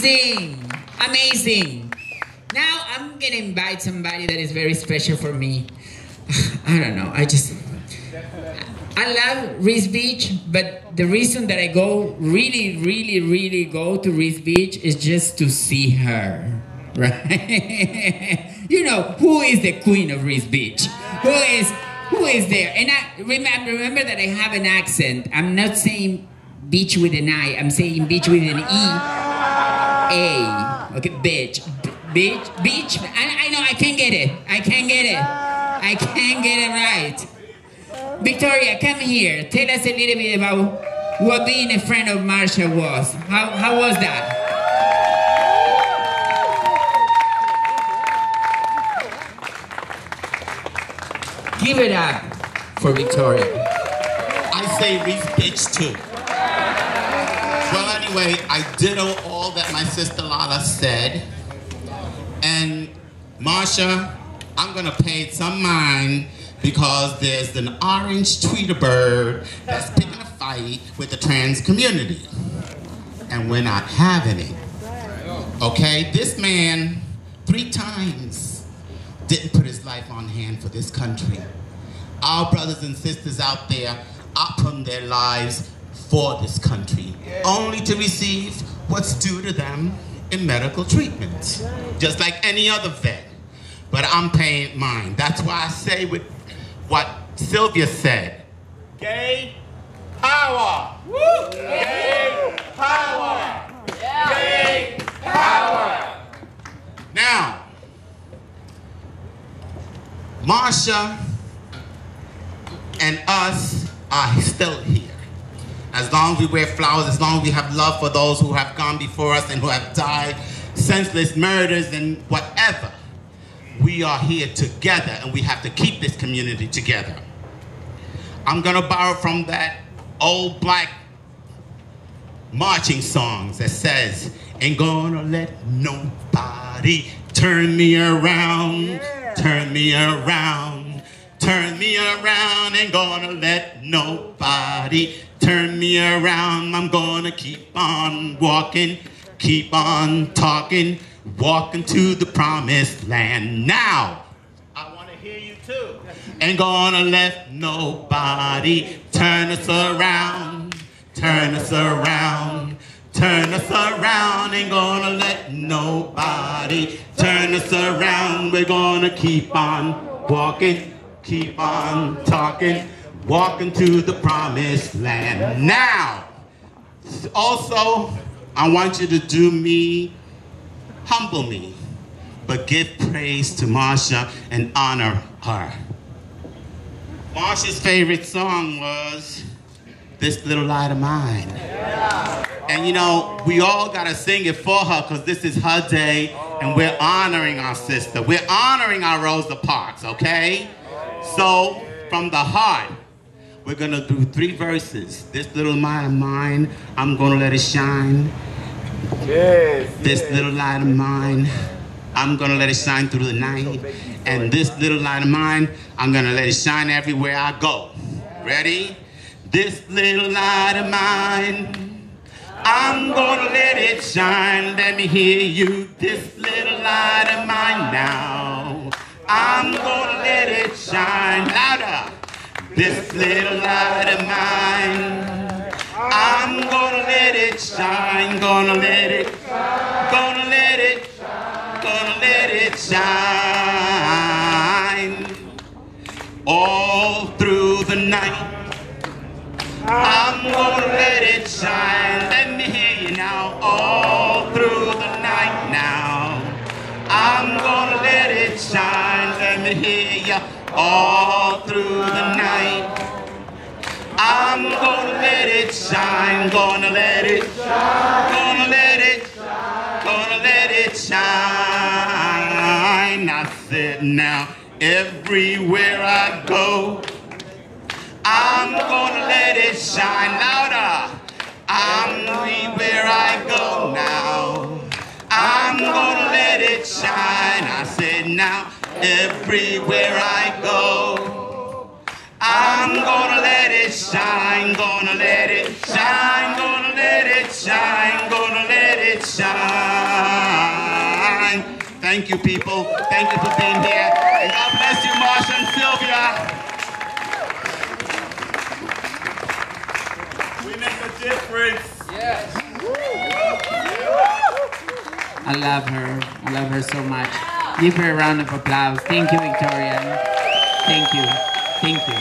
Amazing! Amazing! Now I'm gonna invite somebody that is very special for me. I don't know, I just. I love Riis Beach, but the reason that I go really, really, really go to Riis Beach is just to see her, right? you know, who is the queen of Riis Beach? Who is who is there? And I remember remember that I have an accent. I'm not saying beach with an I. I'm saying beach with an E. A. Okay, bitch. B- beach. I, I know I can't get it. I can't get it. I can't get it right. Victoria, come here. Tell us a little bit about what being a friend of Marsha was. How, how was that? Give it up for Victoria. I say Riis bitch too. Well, anyway, I ditto all that my sister Lala said. And Marsha, I'm gonna pay some mind because there's an orange tweeter bird that's picking a fight with the trans community. And we're not having it. Okay, this man three times didn't put his life on hand for this country. Our brothers and sisters out there up on their lives for this country, only to receive what's due to them in medical treatment, just like any other vet. But I'm paying mine. That's why I say with what Sylvia said. Gay power. Woo! Gay power. Gay power. Now, Marsha and us are still here. As long as we wear flowers, as long as we have love for those who have gone before us and who have died, senseless murders and whatever, we are here together and we have to keep this community together. I'm gonna borrow from that old black marching songs that says, ain't gonna let nobody turn me around, turn me around, turn me around, ain't gonna let nobody turn me around. I'm gonna keep on walking, keep on talking, walking to the promised land. Now, I wanna hear you too. Ain't gonna let nobody turn us around, turn us around, turn us around. Ain't gonna let nobody turn us around. We're gonna keep on walking, keep on talking, walking to the promised land. Now, also, I want you to do me, humble me, but give praise to Marsha and honor her. Marsha's favorite song was This Little Light of Mine. And you know, we all gotta sing it for her because this is her day and we're honoring our sister. We're honoring our Rosa Parks, okay? So, from the heart, we're gonna do three verses. This little light of mine, I'm gonna let it shine. Yes. This little light of mine, I'm gonna let it shine through the night. And this little light of mine, I'm gonna let it shine everywhere I go. Ready? This little light of mine, I'm gonna let it shine. Let me hear you. This little light of mine now, I'm gonna let it shine. This little light of mine, I'm gonna let it shine. Gonna let it, gonna let it, gonna let it shine all through the night. I'm gonna let it shine. Let me hear you now. All through the night now. I'm gonna let it shine. Let me hear you. All through Gonna let it. shine. Gonna let it. shine. Gonna let it shine. I said now. Everywhere I go. I'm gonna let it shine louder. I'm where I go now. I'm gonna let it shine. I said now, everywhere I go. I'm gonna let it shine, gonna let Thank you, people. Thank you for being here. And God bless you, Marsha and Sylvia. We make a difference. Yes. I love her. I love her so much. Give her a round of applause. Thank you, Victoria. Thank you. Thank you.